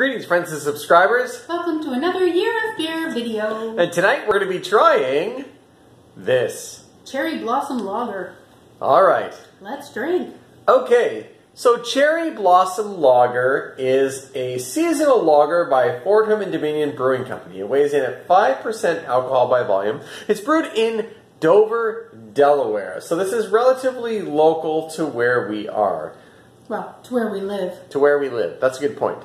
Greetings, friends and subscribers. Welcome to another Year of Beer video. And tonight we're going to be trying this. Cherry Blossom Lager. All right. Let's drink. Okay, so Cherry Blossom Lager is a seasonal lager by Fordham and Dominion Brewing Company. It weighs in at 5% alcohol by volume. It's brewed in Dover, Delaware. So this is relatively local to where we are, Well, to where we live. to where we live. That's a good point.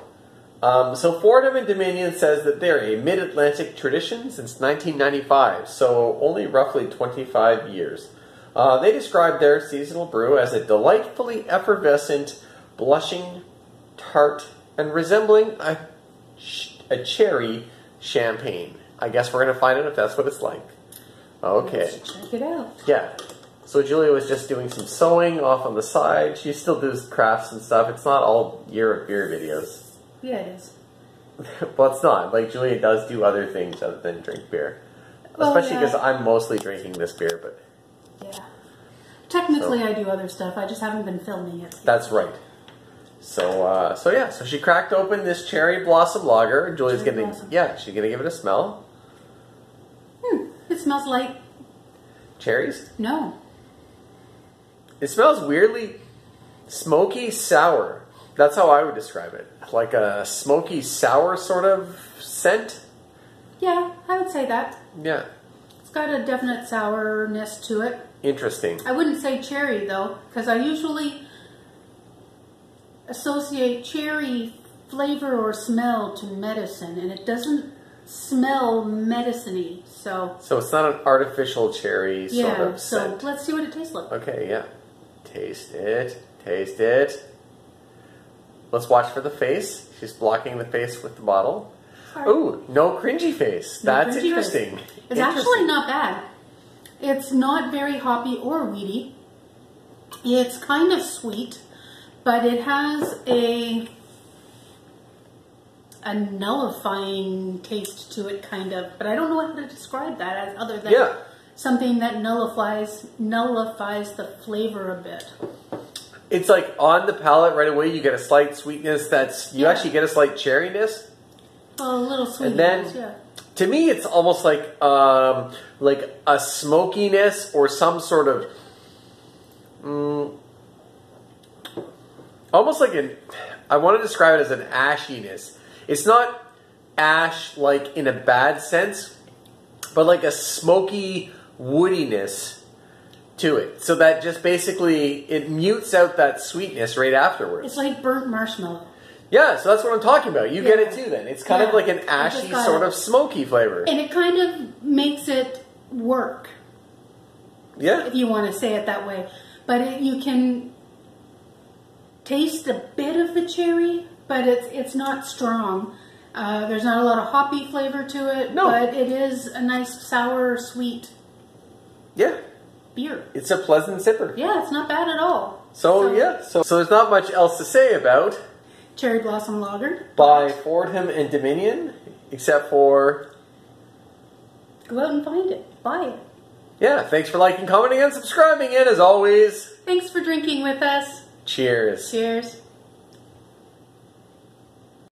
Um, so Fordham and Dominion says that they're a mid-Atlantic tradition since 1995, so only roughly 25 years. Uh, they describe their seasonal brew as a delightfully effervescent, blushing, tart, and resembling a, ch- a cherry champagne. I guess we're going to find out if that's what it's like. Okay. Let's check it out. Yeah. So Julia was just doing some sewing off on the side. She still does crafts and stuff. It's not all year of beer videos. Yeah, it is. well, it's not. Like Julia does do other things other than drink beer. Well, Especially yeah. because I'm mostly drinking this beer, but Yeah. Technically, So- I do other stuff. I just haven't been filming it. that's right. So, uh, so yeah. So she cracked open this cherry blossom lager. Julia's Cherry gonna, blossom. yeah, she's gonna give it a smell. Hmm. It smells like Cherries. no. It smells weirdly smoky sour. That's how I would describe it. Like a smoky sour sort of scent. Yeah, I would say that. Yeah. It's got a definite sourness to it. Interesting. I wouldn't say cherry though, because I usually associate cherry flavor or smell to medicine, and it doesn't smell medicine-y. So So it's not an artificial cherry sort yeah, of so scent. let's see what it tastes like. Okay, yeah. Taste it. Taste it. Let's watch for the face. She's blocking the face with the bottle. Ooh, no cringy face. No That's cringy interesting. face. It's actually not bad. It's not very hoppy or weedy. It's kind of sweet, but it has a a nullifying taste to it, kind of. But I don't know how to describe that as other than Yeah. something that nullifies nullifies the flavor a bit. It's like on the palate right away. You get a slight sweetness. That's you Yeah. actually get a slight cherryness. Well, a little sweet, And then- yeah. To me, it's almost like um, like a smokiness or some sort of mm, almost like an. I want to describe it as an ashiness. It's not ash like in a bad sense, but like a smoky woodiness to it. So that just basically it mutes out that sweetness right afterwards. It's like burnt marshmallow. yeah, so that's what I'm talking about. You get it too. Then it's kind of like an ashy sort it. of smoky flavor. And it kind of makes it work. Yeah. if you want to say it that way. But it, you can taste a bit of the cherry, but it's it's not strong. Uh, there's not a lot of hoppy flavor to it, No. but it is a nice sour, sweet Yeah. Beer. It's a pleasant sipper. Yeah, it's not bad at all. So, yeah, so so there's not much else to say about Cherry Blossom Lager. by Fordham and Dominion, except for Go out and find it. Buy it. yeah. Thanks for liking, commenting, and subscribing. And as always, Thanks for drinking with us. cheers. Cheers.